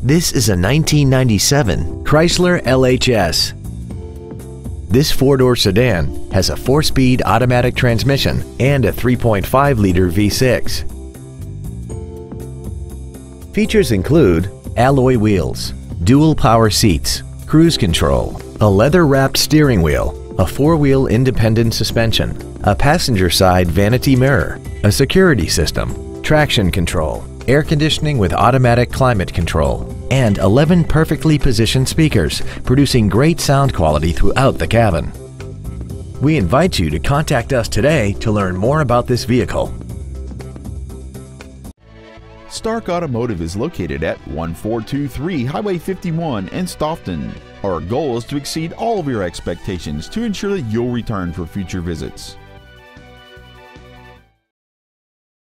This is a 1997 Chrysler LHS. This four-door sedan has a four-speed automatic transmission and a 3.5-liter V6. Features include alloy wheels, dual power seats, cruise control, a leather-wrapped steering wheel, a four-wheel independent suspension, a passenger side vanity mirror, a security system, traction control, air conditioning with automatic climate control, and 11 perfectly positioned speakers, producing great sound quality throughout the cabin. We invite you to contact us today to learn more about this vehicle. Stark Automotive is located at 1423 Highway 51 in Stoughton. Our goal is to exceed all of your expectations to ensure that you'll return for future visits.